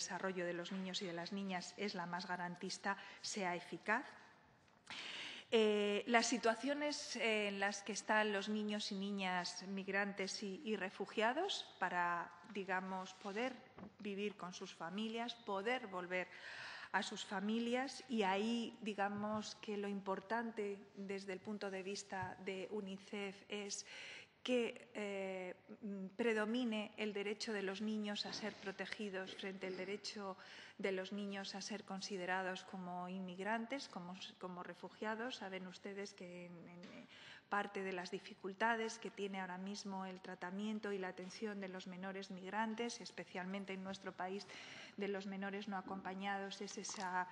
desarrollo de los niños y de las niñas es la más garantista, sea eficaz. Eh, las situaciones en las que están los niños y niñas migrantes y, refugiados para, digamos, poder vivir con sus familias, poder volver a sus familias y ahí, digamos, que lo importante desde el punto de vista de UNICEF es que eh, predomine el derecho de los niños a ser protegidos frente al derecho de los niños a ser considerados como inmigrantes, como, refugiados. Saben ustedes que parte de las dificultades que tiene ahora mismo el tratamiento y la atención de los menores migrantes, especialmente en nuestro país de los menores no acompañados, es esa,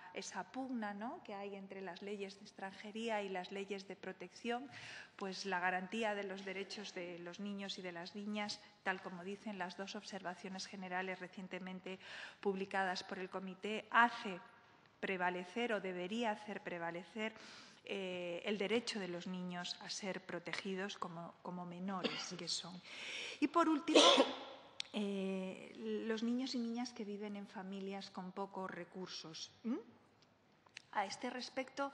pugna que hay entre las leyes de extranjería y las leyes de protección, pues la garantía de los derechos de los niños y de las niñas, tal como dicen las dos observaciones generales recientemente publicadas por el Comité, hace prevalecer o debería hacer prevalecer eh, el derecho de los niños a ser protegidos como, menores que son. Y por último, eh, los niños y niñas que viven en familias con pocos recursos. A este respecto,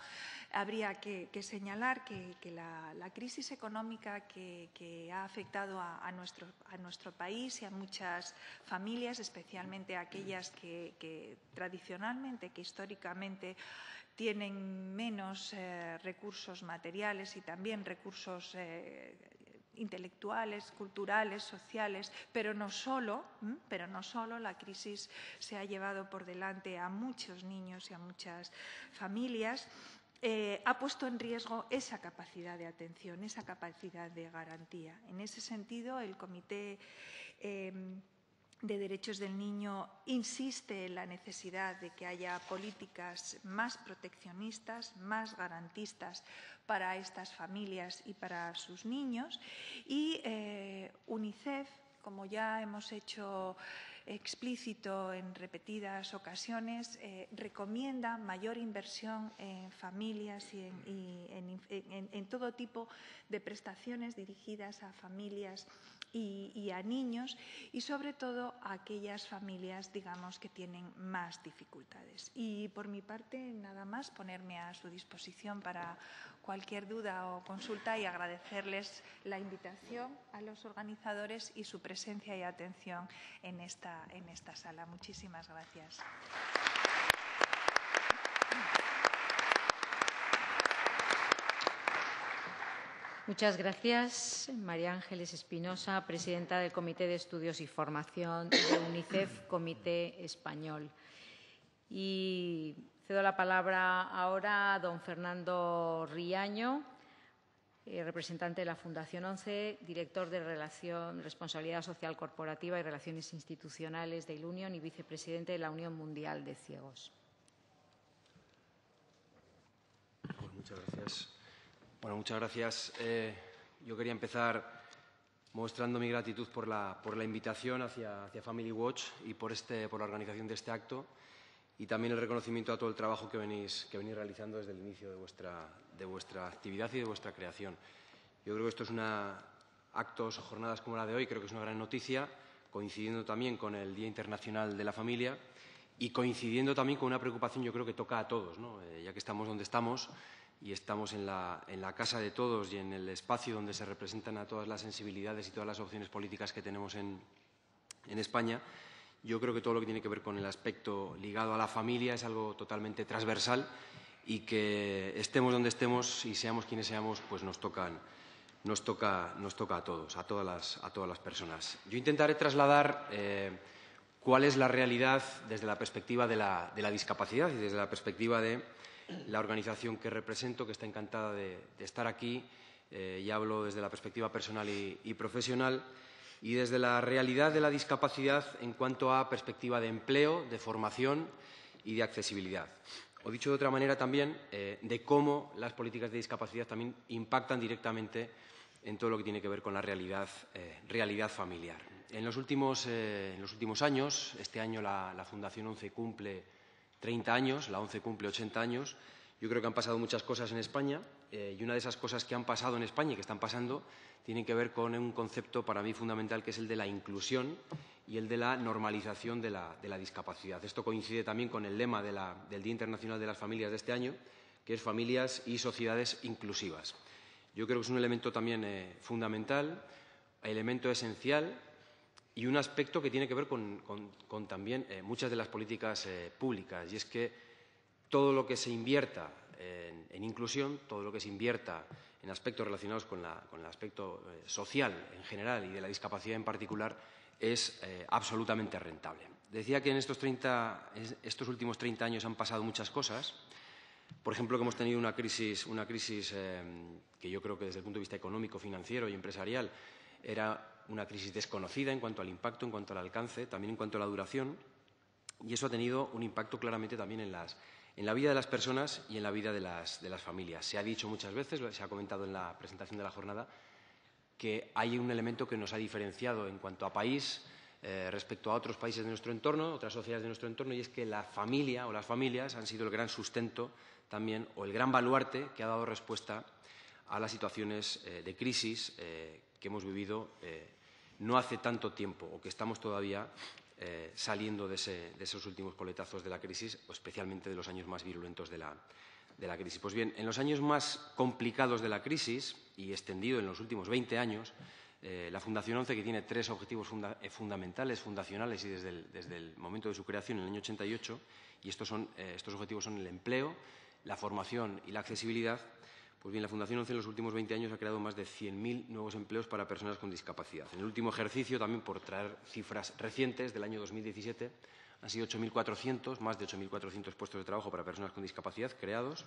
habría que, señalar que, la, crisis económica que, ha afectado a, nuestro, a, nuestro, país y a muchas familias, especialmente aquellas que, tradicionalmente, que históricamente tienen menos eh, recursos materiales y también recursos eh, intelectuales, culturales, sociales, pero no solo, pero no solo la crisis se ha llevado por delante a muchos niños y a muchas familias. Eh, ha puesto en riesgo esa capacidad de atención, esa capacidad de garantía. En ese sentido, el Comité de Derechos del Niño insiste en la necesidad de que haya políticas más proteccionistas, más garantistas para estas familias y para sus niños. Y eh, UNICEF, como ya hemos hecho explícito en repetidas ocasiones, eh, recomienda mayor inversión en familias y, en, todo tipo de prestaciones dirigidas a familias y, a niños y sobre todo a aquellas familias, digamos, que tienen más dificultades. Y por mi parte, nada más, ponerme a su disposición para cualquier duda o consulta y agradecerles la invitación a los organizadores y su presencia y atención en esta, en esta sala. Muchísimas gracias. Muchas gracias, María Ángeles Espinosa, presidenta del Comité de Estudios y Formación de UNICEF, Comité Español. Y cedo la palabra ahora a don Fernando Riaño, eh, representante de la Fundación ONCE, director de Relación, Responsabilidad Social Corporativa y Relaciones Institucionales de Ilunion y vicepresidente de la Unión Mundial de Ciegos. Pues muchas gracias. Bueno, muchas gracias. Eh, yo quería empezar mostrando mi gratitud por la, invitación hacia, Family Watch y por, este, por la organización de este acto y también el reconocimiento a todo el trabajo que venís, que venís realizando desde el inicio de vuestra, de vuestra actividad y de vuestra creación. Yo creo que esto es una actos o jornadas como la de hoy, creo que es una gran noticia, coincidiendo también con el Día Internacional de la Familia y coincidiendo también con una preocupación yo creo que toca a todos, eh, ya que estamos donde estamos y estamos en la, casa de todos y en el espacio donde se representan a todas las sensibilidades y todas las opciones políticas que tenemos en, España, yo creo que todo lo que tiene que ver con el aspecto ligado a la familia es algo totalmente transversal y que estemos donde estemos y seamos quienes seamos, pues nos, tocan, nos, toca, a todos, a todas las, a todas las personas. Yo intentaré trasladar eh, cuál es la realidad desde la perspectiva la, de la discapacidad y desde la perspectiva de la organización que represento, que está encantada de, estar aquí, eh, y hablo desde la perspectiva personal y, profesional, y desde la realidad de la discapacidad en cuanto a perspectiva de empleo, de formación y de accesibilidad. O dicho de otra manera también, eh, de cómo las políticas de discapacidad también impactan directamente en todo lo que tiene que ver con la realidad, eh, familiar. En los, últimos, años, este año la, la Fundación ONCE cumple 30 años, la ONCE cumple 80 años, Yo creo que han pasado muchas cosas en España y una de esas cosas que han pasado en España y que están pasando tienen que ver con un concepto para mí fundamental que es el de la inclusión y el de la normalización de la, discapacidad. Esto coincide también con el lema del Día Internacional de las Familias de este año, que es familias y sociedades inclusivas. Yo creo que es un elemento también eh, fundamental, elemento esencial y un aspecto que tiene que ver con, también eh, muchas de las políticas eh, públicas, y es que todo lo que se invierta en, inclusión, todo lo que se invierta en aspectos relacionados con, el aspecto social en general y de la discapacidad en particular, es absolutamente rentable. Decía que en estos, 30, estos últimos 30 años han pasado muchas cosas por ejemplo, que hemos tenido una crisis, una crisis eh, que yo creo que desde el punto de vista económico, financiero y empresarial era una crisis desconocida en cuanto al impacto, en cuanto al alcance, también en cuanto a la duración, y eso ha tenido un impacto claramente también en, la vida de las personas y en la vida de las, familias. Se ha dicho muchas veces, se ha comentado en la presentación de la jornada, que hay un elemento que nos ha diferenciado en cuanto a país eh, respecto a otros países de nuestro entorno, otras sociedades de nuestro entorno, y es que la familia o las familias han sido el gran sustento también, o el gran baluarte que ha dado respuesta a las situaciones eh, de crisis eh, que hemos vivido no hace tanto tiempo o que estamos todavía saliendo de, esos últimos coletazos de la crisis, o especialmente de los años más virulentos de la, de crisis. Pues bien, en los años más complicados de la crisis y extendido en los últimos 20 años, la Fundación ONCE, que tiene tres objetivos fundamentales, fundacionales y desde el, desde el, momento de su creación en el año 88, y estos, son, estos objetivos son el empleo, la formación y la accesibilidad, pues bien, la Fundación ONCE en los últimos 20 años ha creado más de 100.000 nuevos empleos para personas con discapacidad. En el último ejercicio, también por traer cifras recientes del año 2017, han sido 8.400, más de 8.400 puestos de trabajo para personas con discapacidad creados,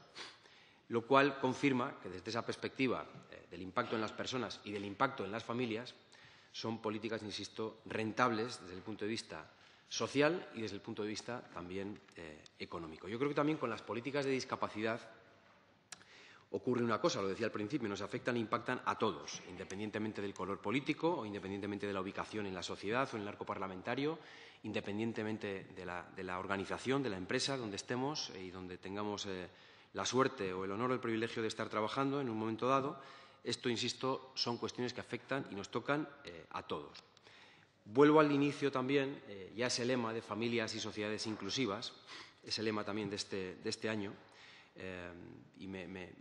lo cual confirma que desde esa perspectiva eh, del impacto en las personas y del impacto en las familias, son políticas, insisto, rentables desde el punto de vista social y desde el punto de vista también eh, económico. Yo creo que también con las políticas de discapacidad ocurre una cosa, lo decía al principio, nos afectan e impactan a todos, independientemente del color político o independientemente de la ubicación en la sociedad o en el arco parlamentario, independientemente de la, organización, de la empresa donde estemos y donde tengamos eh, la suerte o el honor o el privilegio de estar trabajando en un momento dado. Esto, insisto, son cuestiones que afectan y nos tocan eh, a todos. Vuelvo al inicio también, eh, ya ese lema de familias y sociedades inclusivas, ese lema también de este, este año, eh, y me,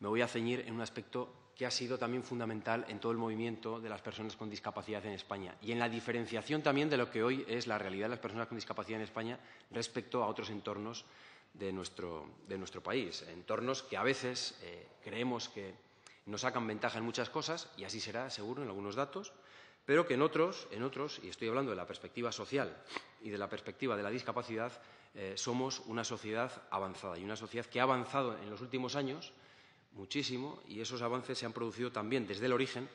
voy a ceñir en un aspecto que ha sido también fundamental en todo el movimiento de las personas con discapacidad en España y en la diferenciación también de lo que hoy es la realidad de las personas con discapacidad en España respecto a otros entornos de nuestro, país. Entornos que a veces eh, creemos que nos sacan ventaja en muchas cosas, y así será seguro en algunos datos, pero que en otros, en otros, y estoy hablando de la perspectiva social y de la perspectiva de la discapacidad, eh, somos una sociedad avanzada y una sociedad que ha avanzado en los últimos años muchísimo y esos avances se han producido también desde el origen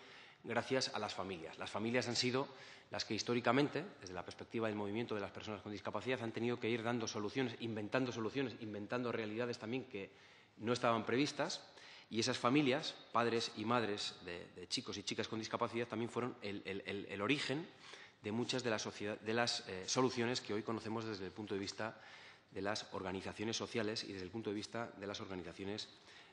gracias a las familias. Las familias han sido las que históricamente, desde la perspectiva del movimiento de las personas con discapacidad, han tenido que ir dando soluciones, inventando soluciones, inventando realidades también que no estaban previstas y esas familias, padres y madres de, chicos y chicas con discapacidad, también fueron el, origen de muchas de las, eh, soluciones que hoy conocemos desde el punto de vista de las organizaciones sociales y desde el punto de vista de las organizaciones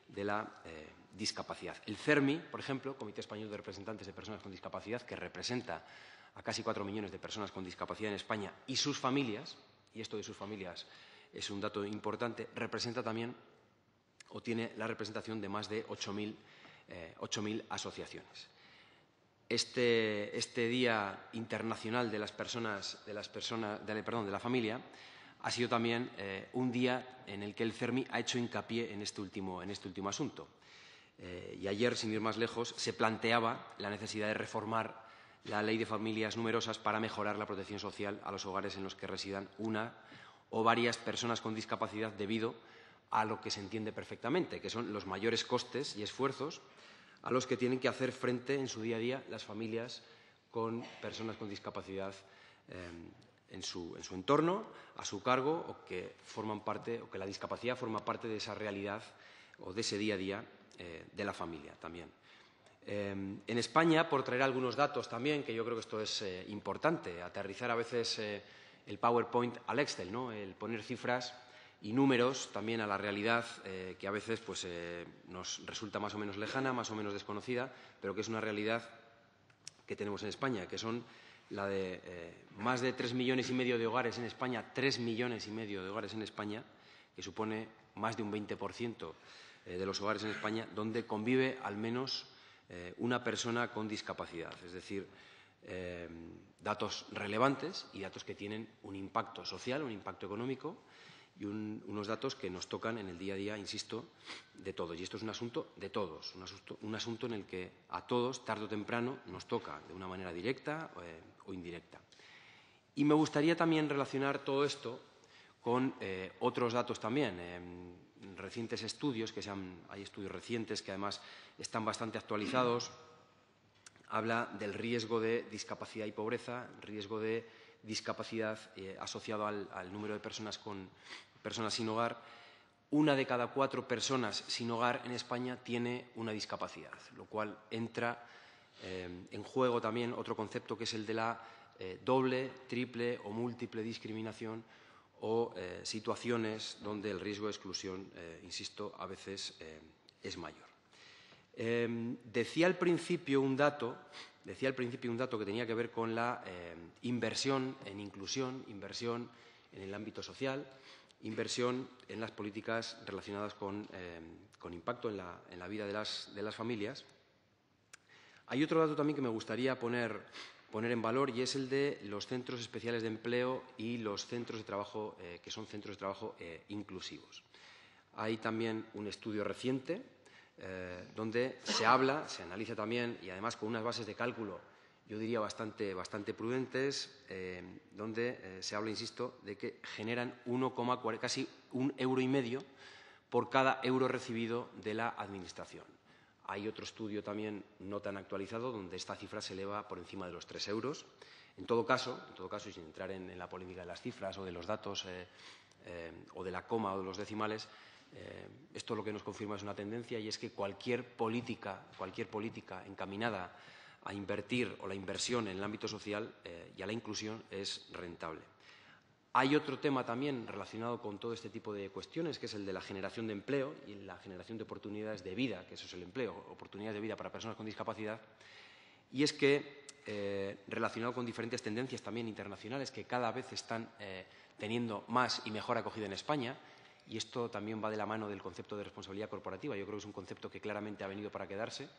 de la eh, discapacidad. El CERMI, por ejemplo, Comité Español de Representantes de Personas con Discapacidad, que representa a casi cuatro millones de personas con discapacidad en España y sus familias, y esto de sus familias es un dato importante, representa también o tiene la representación de más de 8.000 eh, asociaciones. Este, este, Día Internacional de las Personas, de, las personas de, perdón, de la Familia ha sido también eh, un día en el que el CERMI ha hecho hincapié en este último, en este último asunto. Eh, y ayer, sin ir más lejos, se planteaba la necesidad de reformar la ley de familias numerosas para mejorar la protección social a los hogares en los que residan una o varias personas con discapacidad debido a lo que se entiende perfectamente, que son los mayores costes y esfuerzos a los que tienen que hacer frente en su día a día las familias con personas con discapacidad eh, en, su, entorno, a su cargo, o que forman parte, o que la discapacidad forma parte de esa realidad o de ese día a día eh, de la familia también. Eh, en España, por traer algunos datos también, que yo creo que esto es importante, aterrizar a veces el PowerPoint al Excel, ¿no? el poner cifras y números también a la realidad eh, que a veces pues, eh, nos resulta más o menos lejana, más o menos desconocida, pero que es una realidad que tenemos en España, que son la de eh, más de tres millones y medio de hogares en España, tres millones y medio de hogares en España, que supone más de un 20% de los hogares en España, donde convive al menos una persona con discapacidad. Es decir, datos relevantes y datos que tienen un impacto social, un impacto económico y unos datos que nos tocan en el día a día, insisto, de todos. Y esto es un asunto de todos, un asunto, en el que a todos, tarde o temprano, nos toca de una manera directa eh, o indirecta. Y me gustaría también relacionar todo esto con eh, otros datos también. recientes estudios, que hay estudios recientes que además están bastante actualizados, habla del riesgo de discapacidad y pobreza, riesgo de discapacidad eh, asociado al, número de personas, con, personas sin hogar, una de cada cuatro personas sin hogar en España tiene una discapacidad, lo cual entra eh, en juego también otro concepto que es el de la eh, doble, triple o múltiple discriminación o situaciones donde el riesgo de exclusión, insisto, a veces es mayor. Decía al principio un dato Decía al principio un dato que tenía que ver con la eh, inversión en inclusión, inversión en el ámbito social, inversión en las políticas relacionadas con, eh, impacto en la, vida de las, familias. Hay otro dato también que me gustaría poner, en valor y es el de los centros especiales de empleo y los centros de trabajo eh, que son centros de trabajo inclusivos. Hay también un estudio reciente eh, donde se habla, se analiza también, y además con unas bases de cálculo, yo diría bastante, bastante prudentes, eh, donde eh, se habla, insisto, de que generan 1,4, casi un euro y medio por cada euro recibido de la Administración. Hay otro estudio también no tan actualizado donde esta cifra se eleva por encima de los tres euros. En todo caso, en todo caso y sin entrar en, la polémica de las cifras o de los datos o de la coma o de los decimales, eh, esto lo que nos confirma es una tendencia y es que cualquier política, cualquier política encaminada a invertir o la inversión en el ámbito social eh, y a la inclusión es rentable. Hay otro tema también relacionado con todo este tipo de cuestiones, que es el de la generación de empleo y la generación de oportunidades de vida, que eso es el empleo, oportunidades de vida para personas con discapacidad, y es que, eh, relacionado con diferentes tendencias también internacionales que cada vez están teniendo más y mejor acogida en España, y esto también va de la mano del concepto de responsabilidad corporativa. Yo creo que es un concepto que claramente ha venido para quedarse.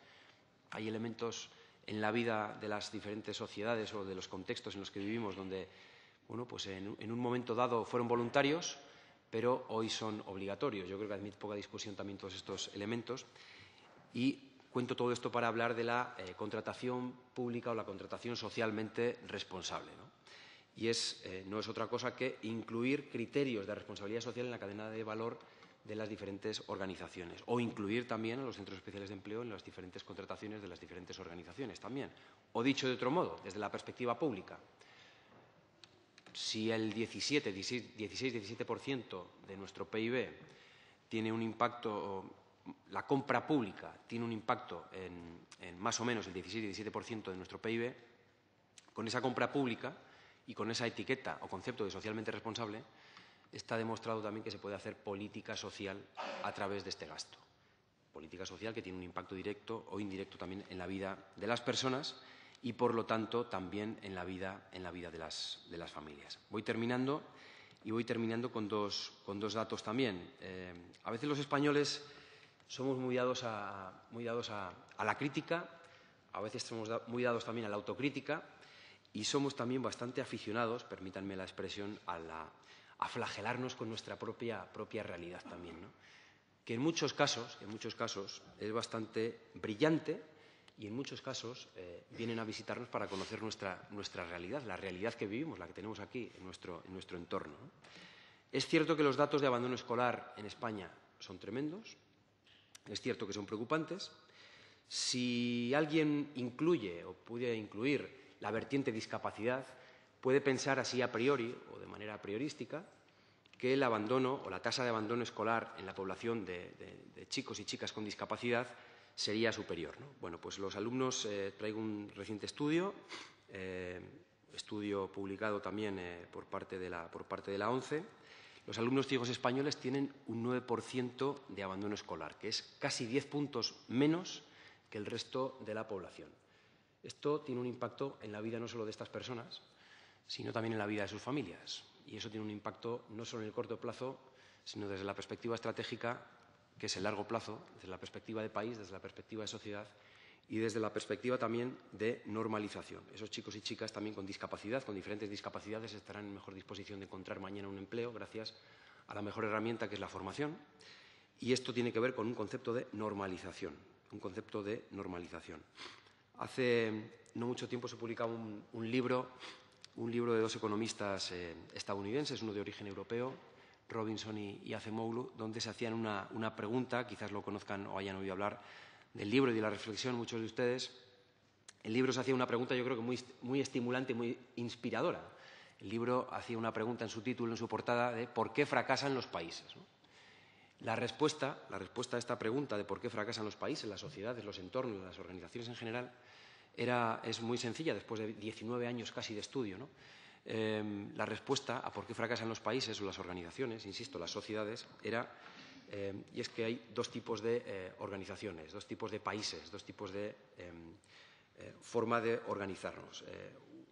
Hay elementos en la vida de las diferentes sociedades o de los contextos en los que vivimos donde, bueno, pues en, un momento dado fueron voluntarios, pero hoy son obligatorios. Yo creo que admite poca discusión también todos estos elementos. Y cuento todo esto para hablar de la eh, contratación pública o la contratación socialmente responsable y eh, no es otra cosa que incluir criterios de responsabilidad social en la cadena de valor de las diferentes organizaciones o incluir también a los centros especiales de empleo en las diferentes contrataciones de las diferentes organizaciones también. O dicho de otro modo, desde la perspectiva pública, si el 17, 16-17% de nuestro PIB tiene un impacto, la compra pública tiene un impacto en, en más o menos el 16-17% de nuestro PIB, con esa compra pública y con esa etiqueta o concepto de socialmente responsable está demostrado también que se puede hacer política social a través de este gasto. Política social que tiene un impacto directo o indirecto también en la vida de las personas y, por lo tanto, también en la vida, en la vida de, las, de las familias. Voy terminando y voy terminando con dos, con dos datos también. Eh, a veces los españoles somos muy dados, a, muy dados a, a la crítica, a veces somos muy dados también a la autocrítica y somos también bastante aficionados, permítanme la expresión, a, flagelarnos con nuestra propia, propia realidad también, que en muchos casos, en muchos casos es bastante brillante y en muchos casos eh, vienen a visitarnos para conocer nuestra, nuestra realidad, la realidad que vivimos, la que tenemos aquí en nuestro, en nuestro entorno. Es cierto que los datos de abandono escolar en España son tremendos, es cierto que son preocupantes. Si alguien incluye o puede incluir la vertiente discapacidad, puede pensar así a priori o de manera priorística que el abandono o la tasa de abandono escolar en la población de, chicos y chicas con discapacidad sería superior. Bueno, pues los alumnos, eh, traigo un reciente estudio, eh, estudio publicado también eh, por, parte de la, por parte de la ONCE, los alumnos ciegos españoles tienen un 9% de abandono escolar, que es casi 10 puntos menos que el resto de la población. Esto tiene un impacto en la vida no solo de estas personas, sino también en la vida de sus familias. Y eso tiene un impacto no solo en el corto plazo, sino desde la perspectiva estratégica, que es el largo plazo, desde la perspectiva de país, desde la perspectiva de sociedad y desde la perspectiva también de normalización. Esos chicos y chicas también con discapacidad, con diferentes discapacidades, estarán en mejor disposición de encontrar mañana un empleo gracias a la mejor herramienta que es la formación. Y esto tiene que ver con un concepto de normalización, un concepto de normalización. Hace no mucho tiempo se publicaba un, libro, un libro de dos economistas eh, estadounidenses, uno de origen europeo, Robinson y, y Acemoglu, donde se hacían una, pregunta, quizás lo conozcan o hayan oído hablar, del libro y de la reflexión, muchos de ustedes, el libro se hacía una pregunta yo creo que muy, muy estimulante y muy inspiradora. El libro hacía una pregunta en su título, en su portada, de ¿por qué fracasan los países? La, respuesta, la respuesta a esta pregunta de por qué fracasan los países, las sociedades, los entornos, las organizaciones en general, era, es muy sencilla después de 19 años casi de estudio. Em, la respuesta a por qué fracasan los países o las organizaciones, insisto, las sociedades, era eh, y es que hay dos tipos de eh, organizaciones, dos tipos de países, dos tipos de em, eh, forma de organizarnos.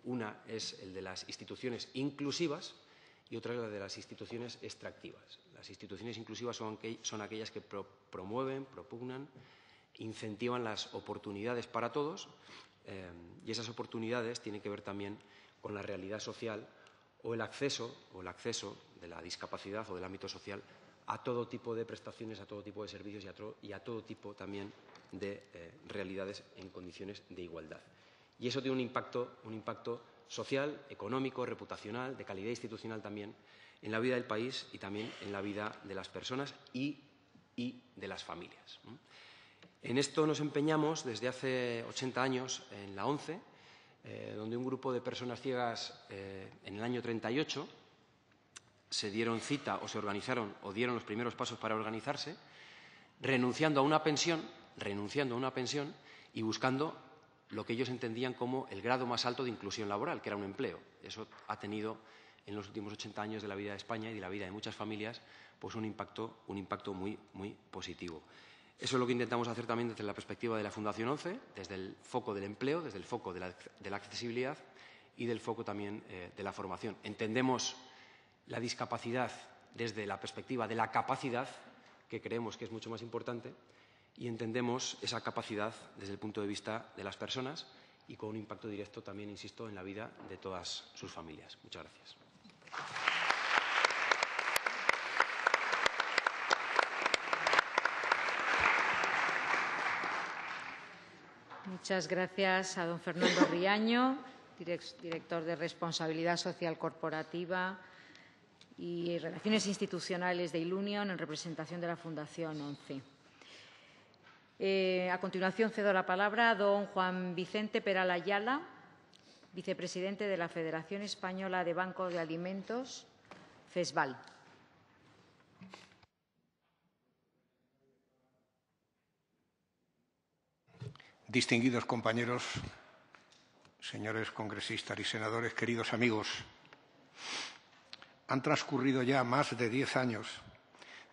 una es el de las instituciones inclusivas y otra es la de las instituciones extractivas. Las instituciones inclusivas son, aquellas que promueven, propugnan, incentivan las oportunidades para todos em, y esas oportunidades tienen que ver también con la realidad social o el acceso o el acceso de la discapacidad o del ámbito social a todo tipo de prestaciones, a todo tipo de servicios y a, todo tipo también de eh, realidades en condiciones de igualdad. Y eso tiene un impacto, un impacto social, económico, reputacional, de calidad institucional también en la vida del país y también en la vida de las personas y, de las familias. En esto nos empeñamos desde hace 80 años en la ONCE, eh, donde un grupo de personas ciegas eh, en el año 38 se dieron cita o se organizaron o dieron los primeros pasos para organizarse, renunciando a una pensión, renunciando a una pensión y buscando lo que ellos entendían como el grado más alto de inclusión laboral, que era un empleo. Eso ha tenido en los últimos 80 años de la vida de España y de la vida de muchas familias pues un impacto, muy positivo. Eso es lo que intentamos hacer también desde la perspectiva de la Fundación 11, desde el foco del empleo, desde el foco de la, accesibilidad y del foco también eh, de la formación. Entendemos la discapacidad desde la perspectiva de la capacidad, que creemos que es mucho más importante, y entendemos esa capacidad desde el punto de vista de las personas y con un impacto directo también, insisto, en la vida de todas sus familias. Muchas gracias. Muchas gracias a don Fernando Riaño, director de Responsabilidad Social Corporativa y Relaciones Institucionales de Ilunion en representación de la Fundación ONCE. Eh, a continuación cedo la palabra a don Juan Vicente Peral Ayala, vicepresidente de la Federación Española de Banco de Alimentos, FESVAL. Distinguidos compañeros, señores congresistas y senadores, queridos amigos, han transcurrido ya más de diez años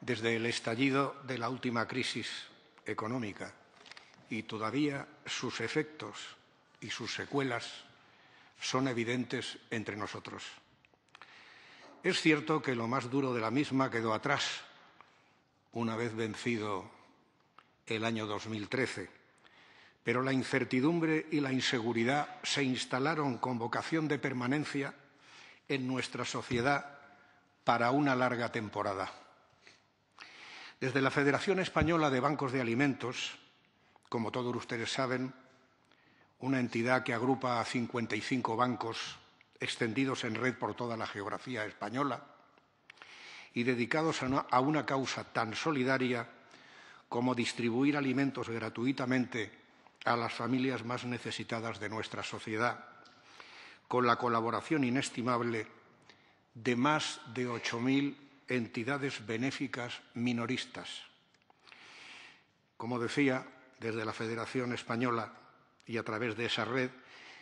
desde el estallido de la última crisis económica y todavía sus efectos y sus secuelas son evidentes entre nosotros. Es cierto que lo más duro de la misma quedó atrás, una vez vencido el año 2013, pero la incertidumbre y la inseguridad se instalaron con vocación de permanencia en nuestra sociedad para una larga temporada. Desde la Federación Española de Bancos de Alimentos, como todos ustedes saben, una entidad que agrupa a 55 bancos extendidos en red por toda la geografía española y dedicados a una, causa tan solidaria como distribuir alimentos gratuitamente a las familias más necesitadas de nuestra sociedad, con la colaboración inestimable de más de 8.000 entidades benéficas minoristas. Como decía, desde la Federación Española y a través de esa red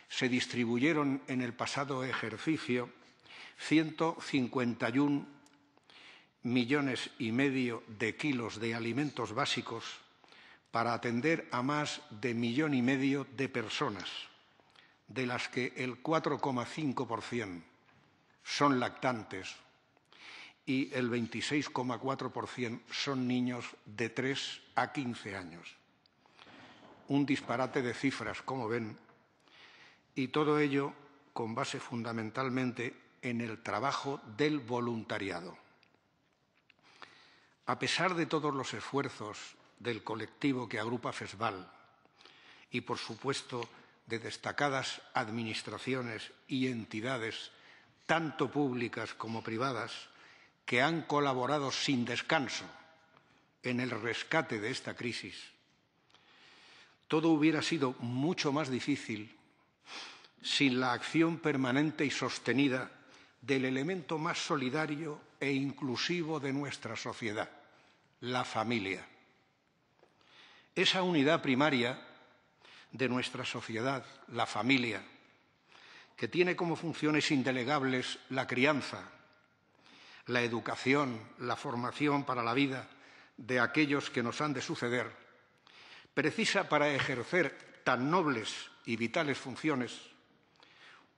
se distribuyeron en el pasado ejercicio 151 millones y medio de kilos de alimentos básicos para atender a más de millón y medio de personas, de las que el 4,5% son lactantes y el 26,4% son niños de 3 a 15 años. Un disparate de cifras, como ven, y todo ello con base fundamentalmente en el trabajo del voluntariado. A pesar de todos los esfuerzos del colectivo que agrupa FESVAL y, por supuesto, de destacadas administraciones y entidades, tanto públicas como privadas, que han colaborado sin descanso en el rescate de esta crisis, todo hubiera sido mucho más difícil sin la acción permanente y sostenida del elemento más solidario e inclusivo de nuestra sociedad, la familia. Esa unidad primaria de nuestra sociedad, la familia, que tiene como funciones indelegables la crianza, la educación, la formación para la vida de aquellos que nos han de suceder, precisa para ejercer tan nobles y vitales funciones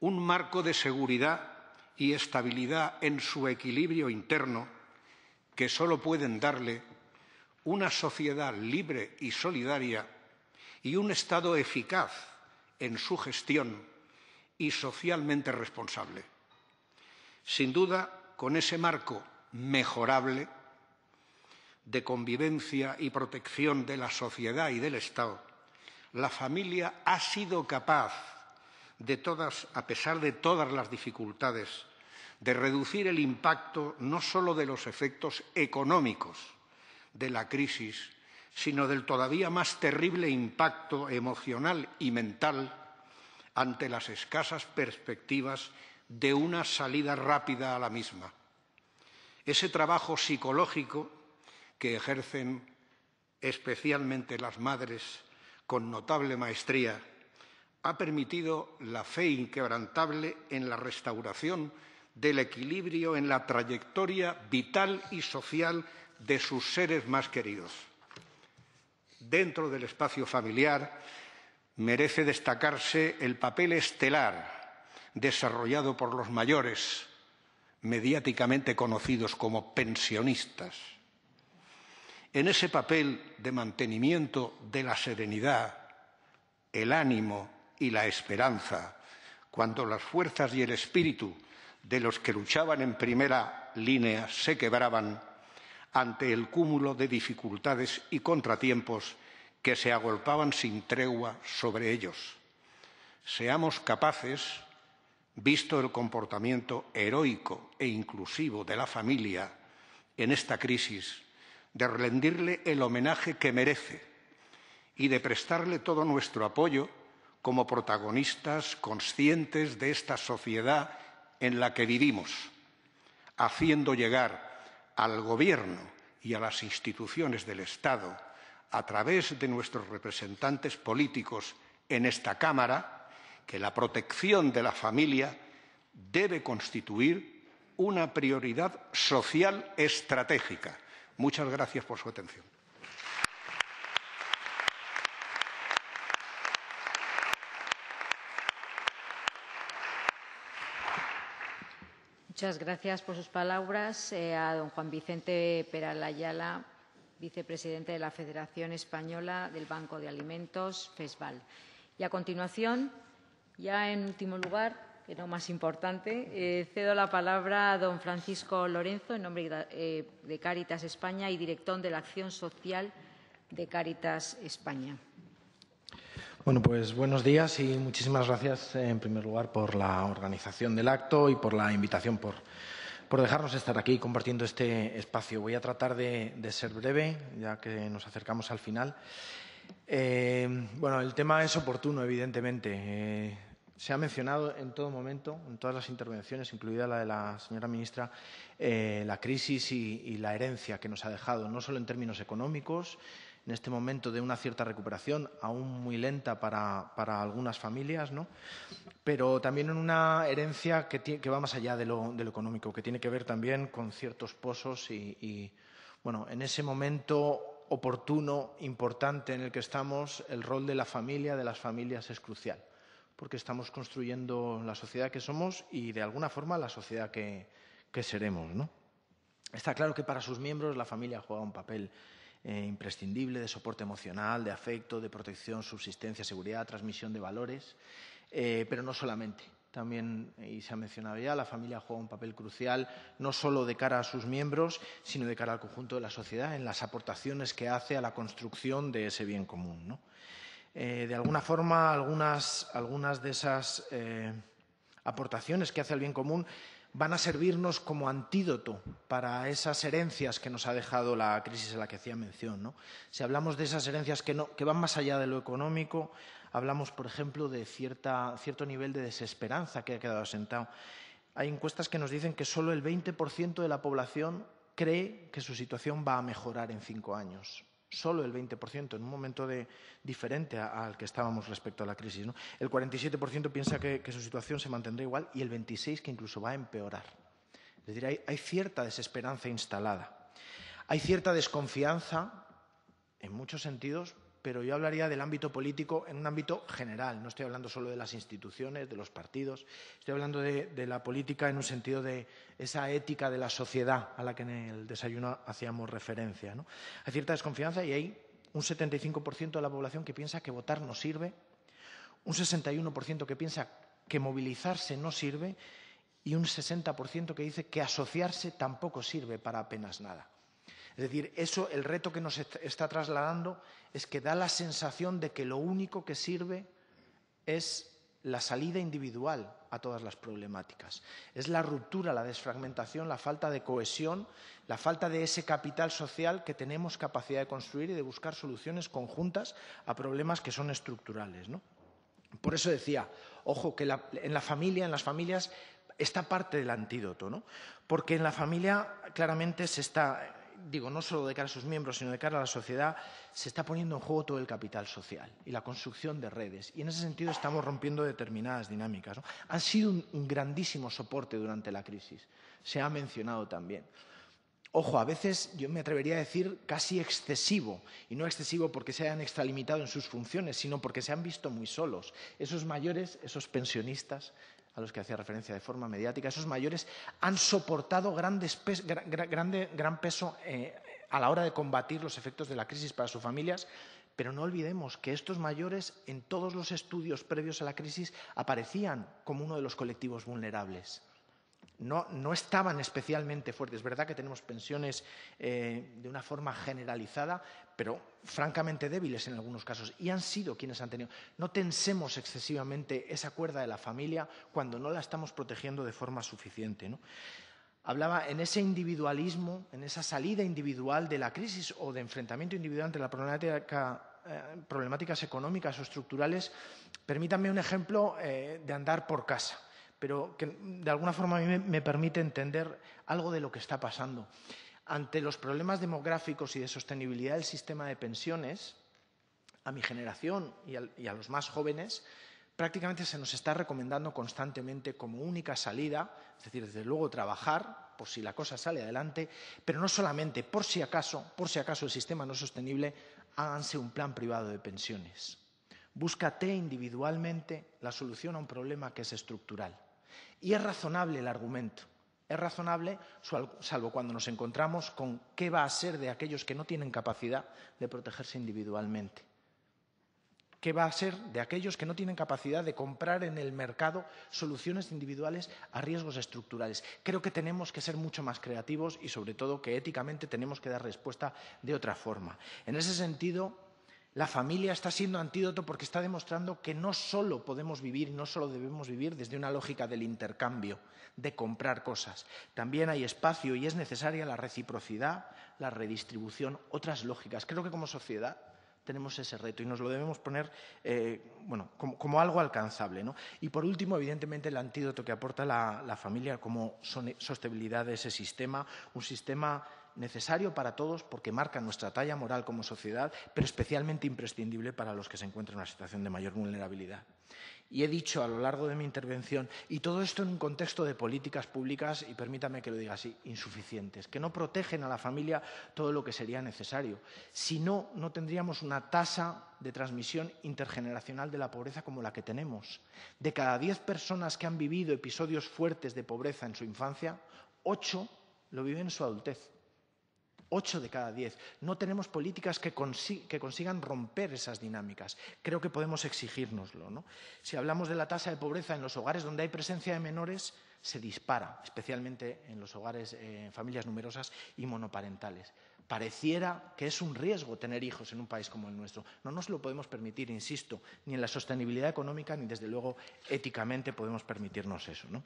un marco de seguridad y estabilidad en su equilibrio interno que solo pueden darle una sociedad libre y solidaria y un Estado eficaz en su gestión y socialmente responsable. Sin duda, con ese marco mejorable de convivencia y protección de la sociedad y del Estado, la familia ha sido capaz de todas, a pesar de todas las dificultades, de reducir el impacto no solo de los efectos económicos de la crisis, sino del todavía más terrible impacto emocional y mental ante las escasas perspectivas de una salida rápida a la misma. Ese trabajo psicológico que ejercen especialmente las madres con notable maestría ha permitido la fe inquebrantable en la restauración del equilibrio en la trayectoria vital y social de sus seres más queridos. Dentro del espacio familiar merece destacarse el papel estelar desarrollado por los mayores, mediáticamente conocidos como pensionistas. En ese papel de mantenimiento de la serenidad, el ánimo y la esperanza, cuando las fuerzas y el espíritu de los que luchaban en primera línea se quebraban ante el cúmulo de dificultades y contratiempos que se agolpaban sin tregua sobre ellos. Seamos capaces, visto el comportamiento heroico e inclusivo de la familia en esta crisis, de rendirle el homenaje que merece y de prestarle todo nuestro apoyo como protagonistas conscientes de esta sociedad en la que vivimos, haciendo llegar al Gobierno y a las instituciones del Estado, a través de nuestros representantes políticos en esta Cámara, que la protección de la familia debe constituir una prioridad social estratégica. Muchas gracias por su atención. Muchas gracias por sus palabras. Eh, a don Juan Vicente Peral Ayala, vicepresidente de la Federación Española del Banco de Alimentos, FESVAL. Y a continuación, ya en último lugar, no más importante, eh, cedo la palabra a don Francisco Lorenzo, en nombre de, eh, de Cáritas España y director de la Acción Social de Cáritas España. Bueno, pues buenos días y muchísimas gracias en primer lugar por la organización del acto y por la invitación, por, por dejarnos estar aquí compartiendo este espacio. Voy a tratar de, ser breve, ya que nos acercamos al final. Eh, bueno, el tema es oportuno, evidentemente. Se ha mencionado en todo momento, en todas las intervenciones, incluida la de la señora ministra, eh, la crisis y, y, la herencia que nos ha dejado, no solo en términos económicos, en este momento de una cierta recuperación, aún muy lenta para, algunas familias, ¿no? pero también en una herencia que, va más allá de lo, económico, que tiene que ver también con ciertos pozos y, bueno, en ese momento oportuno, importante en el que estamos, el rol de la familia, de las familias, es crucial, porque estamos construyendo la sociedad que somos y, de alguna forma, la sociedad que, seremos. Está claro que para sus miembros la familia juega un papel eh, imprescindible de soporte emocional, de afecto, de protección, subsistencia, seguridad, transmisión de valores, eh, pero no solamente. También, y se ha mencionado ya, la familia juega un papel crucial no solo de cara a sus miembros, sino de cara al conjunto de la sociedad en las aportaciones que hace a la construcción de ese bien común. Eh, de alguna forma, algunas, de esas aportaciones que hace al bien común van a servirnos como antídoto para esas herencias que nos ha dejado la crisis a la que hacía mención. Si hablamos de esas herencias que, van más allá de lo económico, hablamos, por ejemplo, de cierto nivel de desesperanza que ha quedado asentado. Hay encuestas que nos dicen que solo el 20% de la población cree que su situación va a mejorar en cinco años solo el 20%, en un momento diferente al que estábamos respecto a la crisis. El 47% piensa que, su situación se mantendrá igual y el 26% que incluso va a empeorar. Es decir, hay cierta desesperanza instalada. Hay cierta desconfianza, en muchos sentidos, pero yo hablaría del ámbito político en un ámbito general. No estoy hablando solo de las instituciones, de los partidos, estoy hablando de, la política en un sentido de esa ética de la sociedad a la que en el desayuno hacíamos referencia. Hay cierta desconfianza y hay un 75% de la población que piensa que votar no sirve, un 61% que piensa que movilizarse no sirve y un 60% que dice que asociarse tampoco sirve para apenas nada. Es decir, eso, el reto que nos está trasladando es que da la sensación de que lo único que sirve es la salida individual a todas las problemáticas. Es la ruptura, la desfragmentación, la falta de cohesión, la falta de ese capital social que tenemos capacidad de construir y de buscar soluciones conjuntas a problemas que son estructurales. Por eso decía, ojo, que en la familia, en las familias, está parte del antídoto, ¿no? porque en la familia claramente se está digo, no solo de cara a sus miembros, sino de cara a la sociedad, se está poniendo en juego todo el capital social y la construcción de redes. Y en ese sentido estamos rompiendo determinadas dinámicas. Han sido un, grandísimo soporte durante la crisis. Se ha mencionado también. Ojo, a veces yo me atrevería a decir casi excesivo, y no excesivo porque se hayan extralimitado en sus funciones, sino porque se han visto muy solos. Esos mayores, esos pensionistas, a los que hacía referencia de forma mediática, esos mayores han soportado grandes gran peso eh, a la hora de combatir los efectos de la crisis para sus familias, pero no olvidemos que estos mayores en todos los estudios previos a la crisis aparecían como uno de los colectivos vulnerables no, estaban especialmente fuertes. Es verdad que tenemos pensiones eh, de una forma generalizada, pero francamente débiles en algunos casos, y han sido quienes han tenido. No tensemos excesivamente esa cuerda de la familia cuando no la estamos protegiendo de forma suficiente. Hablaba en ese individualismo, en esa salida individual de la crisis o de enfrentamiento individual entre las eh, problemáticas económicas o estructurales. Permítanme un ejemplo eh, de andar por casa pero que de alguna forma a mí me, permite entender algo de lo que está pasando. Ante los problemas demográficos y de sostenibilidad del sistema de pensiones, a mi generación y a, los más jóvenes, prácticamente se nos está recomendando constantemente como única salida, es decir, desde luego trabajar por si la cosa sale adelante, pero no solamente por si acaso, por si acaso el sistema no es sostenible, háganse un plan privado de pensiones. Búscate individualmente la solución a un problema que es estructural. Y es razonable el argumento. Es razonable, salvo cuando nos encontramos con qué va a ser de aquellos que no tienen capacidad de protegerse individualmente. ¿Qué va a ser de aquellos que no tienen capacidad de comprar en el mercado soluciones individuales a riesgos estructurales? Creo que tenemos que ser mucho más creativos y, sobre todo, que éticamente tenemos que dar respuesta de otra forma. En ese sentido, la familia está siendo antídoto porque está demostrando que no solo podemos vivir no solo debemos vivir desde una lógica del intercambio, de comprar cosas. También hay espacio y es necesaria la reciprocidad, la redistribución, otras lógicas. Creo que como sociedad tenemos ese reto y nos lo debemos poner eh, como, algo alcanzable. Y por último, evidentemente, el antídoto que aporta la, familia como sostenibilidad de ese sistema, un sistema necesario para todos porque marca nuestra talla moral como sociedad, pero especialmente imprescindible para los que se encuentran en una situación de mayor vulnerabilidad. Y he dicho a lo largo de mi intervención, y todo esto en un contexto de políticas públicas, y permítame que lo diga así, insuficientes, que no protegen a la familia todo lo que sería necesario. Si no, no tendríamos una tasa de transmisión intergeneracional de la pobreza como la que tenemos. De cada diez personas que han vivido episodios fuertes de pobreza en su infancia, ocho lo viven en su adultez. Ocho de cada diez. No tenemos políticas que, consigan romper esas dinámicas. Creo que podemos exigírnoslo. ¿no? Si hablamos de la tasa de pobreza en los hogares donde hay presencia de menores, se dispara, especialmente en los hogares, en familias numerosas y monoparentales. Pareciera que es un riesgo tener hijos en un país como el nuestro. No nos lo podemos permitir, insisto, ni en la sostenibilidad económica ni, desde luego, éticamente podemos permitirnos eso. ¿no?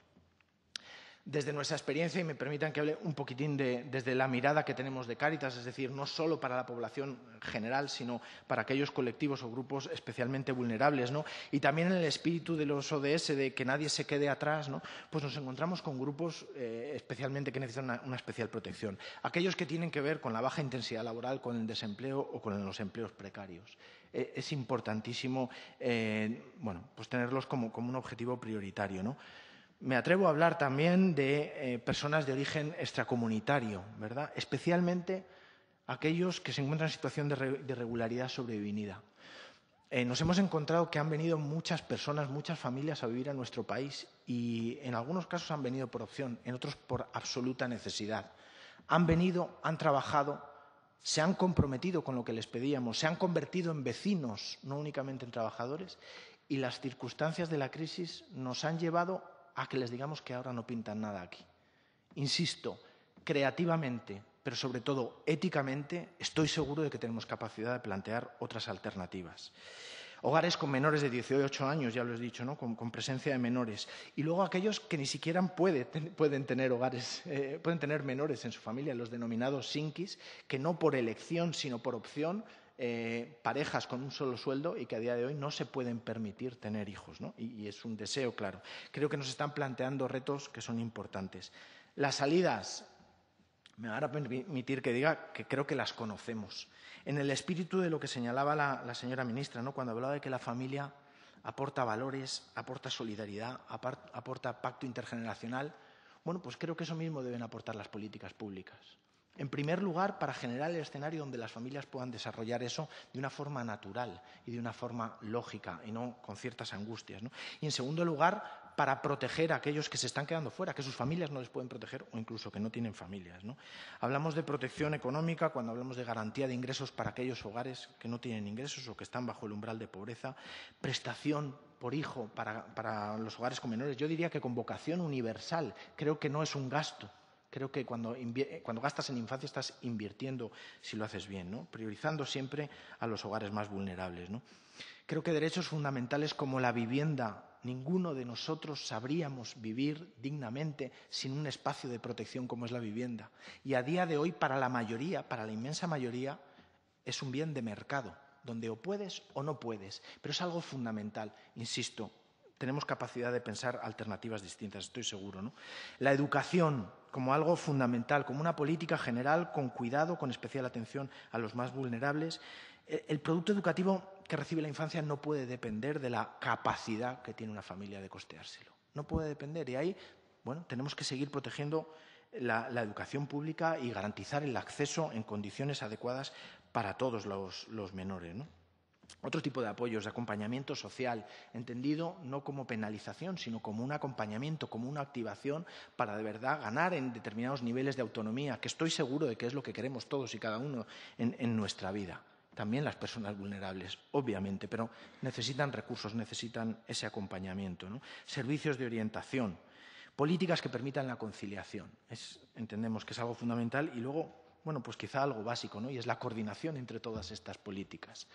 Desde nuestra experiencia, y me permitan que hable un poquitín desde la mirada que tenemos de Cáritas, es decir, no solo para la población general, sino para aquellos colectivos o grupos especialmente vulnerables, ¿no? Y también en el espíritu de los ODS, de que nadie se quede atrás, ¿no? Pues nos encontramos con grupos eh, especialmente que necesitan una, especial protección. Aquellos que tienen que ver con la baja intensidad laboral, con el desempleo o con los empleos precarios. E, es importantísimo, eh, bueno, pues tenerlos como, como un objetivo prioritario, ¿no? Me atrevo a hablar también de eh, personas de origen extracomunitario, ¿verdad? Especialmente aquellos que se encuentran en situación de, irregularidad sobrevenida. Eh, nos hemos encontrado que han venido muchas personas, muchas familias a vivir a nuestro país y en algunos casos han venido por opción, en otros por absoluta necesidad. Han venido, han trabajado, se han comprometido con lo que les pedíamos, se han convertido en vecinos, no únicamente en trabajadores, y las circunstancias de la crisis nos han llevado a que les digamos que ahora no pintan nada aquí. Insisto, creativamente, pero sobre todo éticamente, estoy seguro de que tenemos capacidad de plantear otras alternativas. Hogares con menores de 18 años, ya lo he dicho, ¿no? con, presencia de menores. Y luego aquellos que ni siquiera pueden tener hogares, eh, pueden tener menores en su familia, los denominados sinkis, que no por elección, sino por opción, eh, parejas con un solo sueldo y que a día de hoy no se pueden permitir tener hijos. ¿no? Y, es un deseo, claro. Creo que nos están planteando retos que son importantes. Las salidas, me van a permitir que diga que creo que las conocemos. En el espíritu de lo que señalaba la, señora ministra, ¿no? cuando hablaba de que la familia aporta valores, aporta solidaridad, aporta pacto intergeneracional, bueno, pues creo que eso mismo deben aportar las políticas públicas. En primer lugar, para generar el escenario donde las familias puedan desarrollar eso de una forma natural y de una forma lógica y no con ciertas angustias. Y en segundo lugar, para proteger a aquellos que se están quedando fuera, que sus familias no les pueden proteger o incluso que no tienen familias. Hablamos de protección económica cuando hablamos de garantía de ingresos para aquellos hogares que no tienen ingresos o que están bajo el umbral de pobreza, prestación por hijo para, para los hogares con menores. Yo diría que con vocación universal. Creo que no es un gasto Creo que cuando, gastas en infancia estás invirtiendo si lo haces bien, ¿no? priorizando siempre a los hogares más vulnerables. Creo que derechos fundamentales como la vivienda, ninguno de nosotros sabríamos vivir dignamente sin un espacio de protección como es la vivienda. Y a día de hoy, para la mayoría, para la inmensa mayoría, es un bien de mercado, donde o puedes o no puedes, pero es algo fundamental, insisto, tenemos capacidad de pensar alternativas distintas, estoy seguro. ¿no? La educación como algo fundamental, como una política general con cuidado, con especial atención a los más vulnerables. E, el producto educativo que recibe la infancia no puede depender de la capacidad que tiene una familia de costeárselo. No puede depender. Y ahí, bueno, tenemos que seguir protegiendo la, educación pública y garantizar el acceso en condiciones adecuadas para todos los, los menores. ¿no? Otro tipo de apoyos, de acompañamiento social, entendido no como penalización, sino como un acompañamiento, como una activación para de verdad ganar en determinados niveles de autonomía, que estoy seguro de que es lo que queremos todos y cada uno en, nuestra vida. También las personas vulnerables, obviamente, pero necesitan recursos, necesitan ese acompañamiento. Servicios de orientación, políticas que permitan la conciliación. entendemos que es algo fundamental y luego bueno, pues quizá algo básico, ¿no? Y es la coordinación entre todas estas políticas.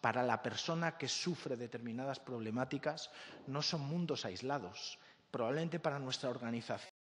para la persona que sufre determinadas problemáticas no son mundos aislados. Probablemente para nuestra organización